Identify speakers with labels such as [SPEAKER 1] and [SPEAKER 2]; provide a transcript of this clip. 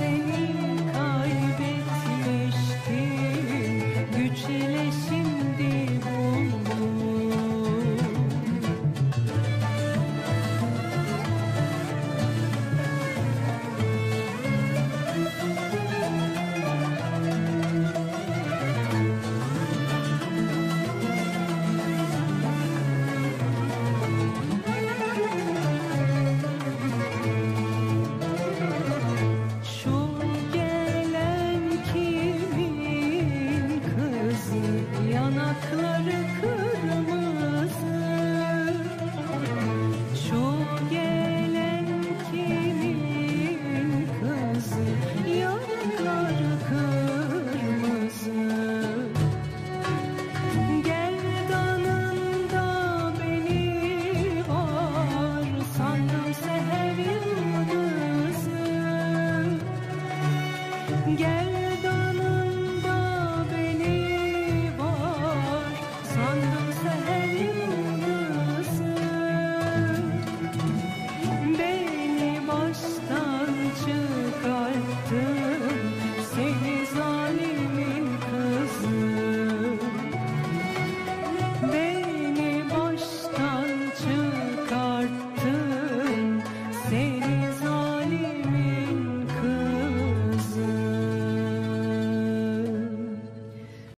[SPEAKER 1] singing Yanakları kırmızı. Şu gelen kimin kızı? Yanakları kırmızı. Gerdanında beni var Sandım seher yıldızı. Gel